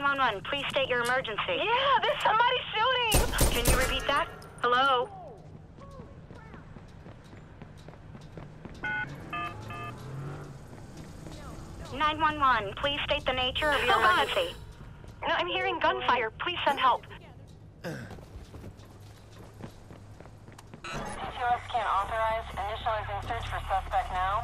911, please state your emergency. Yeah, there's somebody shooting! Can you repeat that? Hello? Nine one one. Please state the nature of your oh, Hold on. emergency. No, I'm hearing gunfire. Please send help. CTOS can't authorize initializing search for suspect now.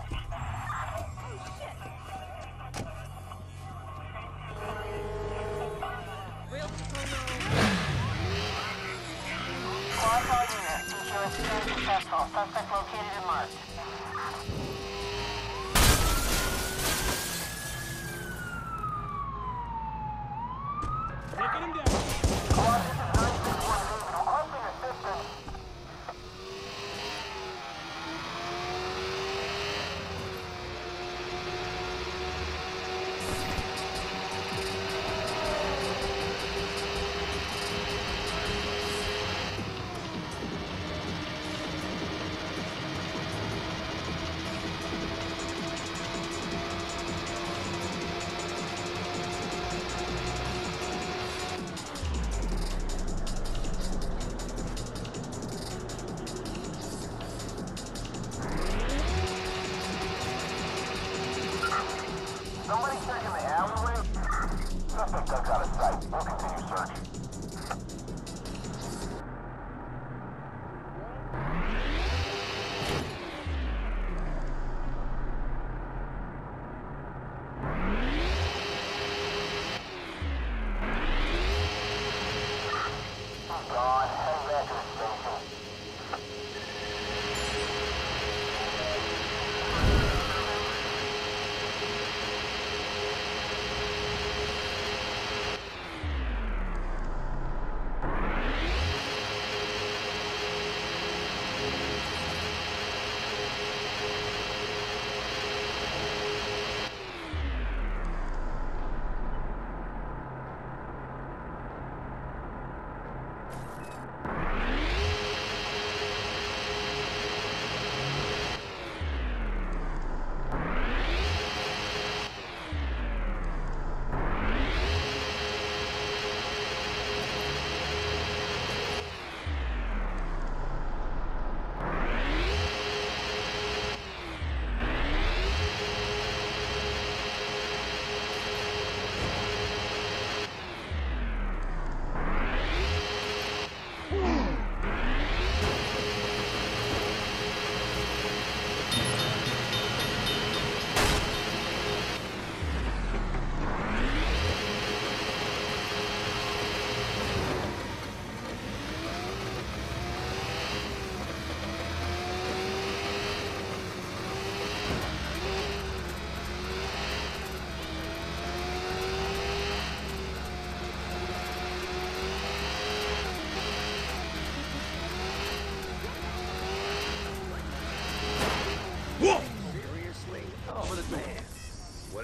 We'll continue search.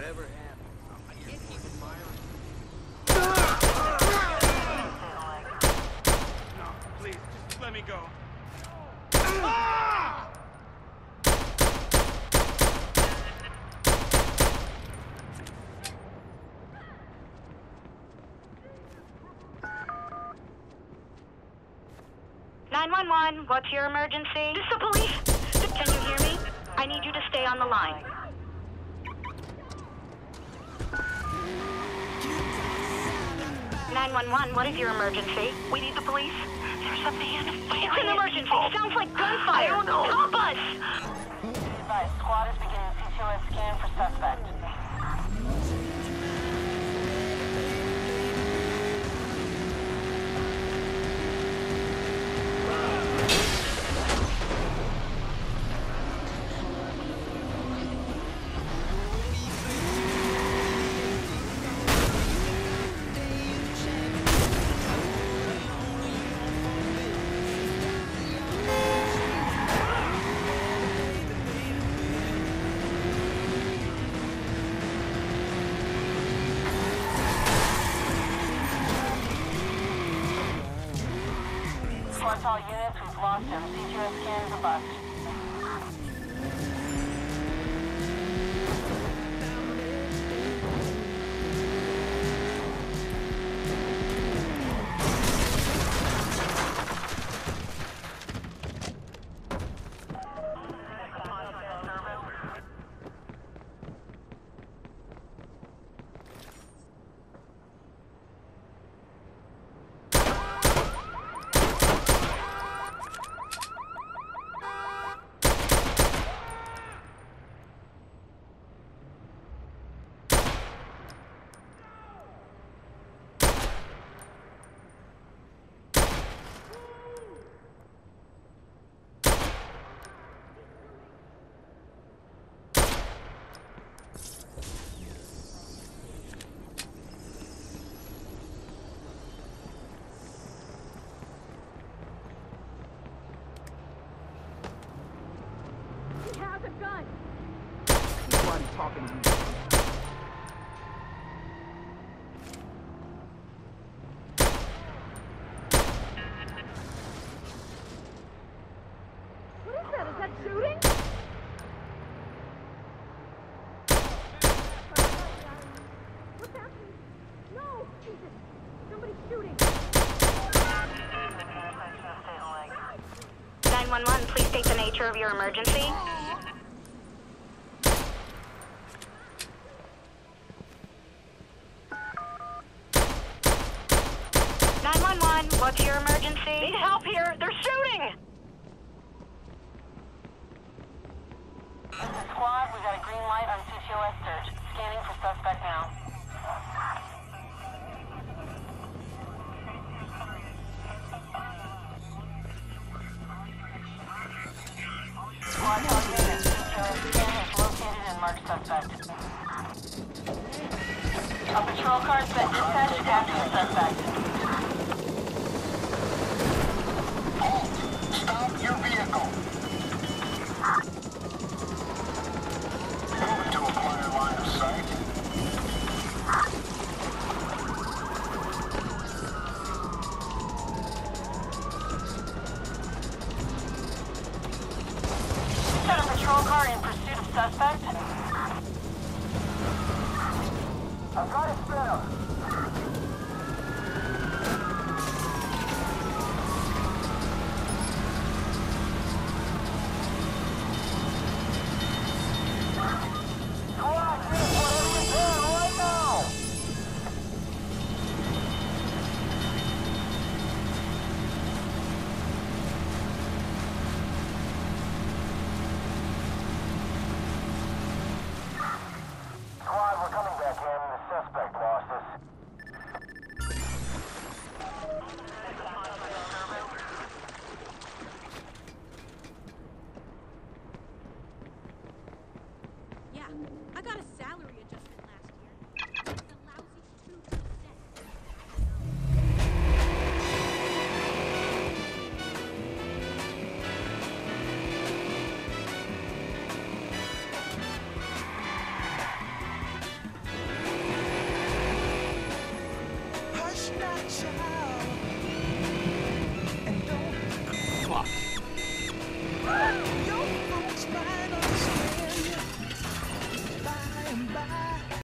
Whatever happened? No, please, just let me go. Nine one one. What's your emergency? This the police! Can you hear me? I need you to stay on the line. Nine one one. What is your emergency? We need the police. There's a man. It's an emergency. It sounds like gunfire. I don't know. Help us! Be advised, squad is beginning CTOS scan for suspect. We've lost him. CTOS scan is a bust. gun. Keep bloody talking to me. What is that? Is that shooting? What's happening? No! Jesus! Somebody's shooting! 911, please state the nature of your emergency. Nine one one. What's your emergency? Need help here. They're shooting. This is squad. We got a green light on CTOS search. Scanning for suspect now. Suspect. A patrol car set dispatch after the suspect. Stop your vehicle. Moving to acquire line of sight. Got a patrol car in pursuit of suspect. I've got I got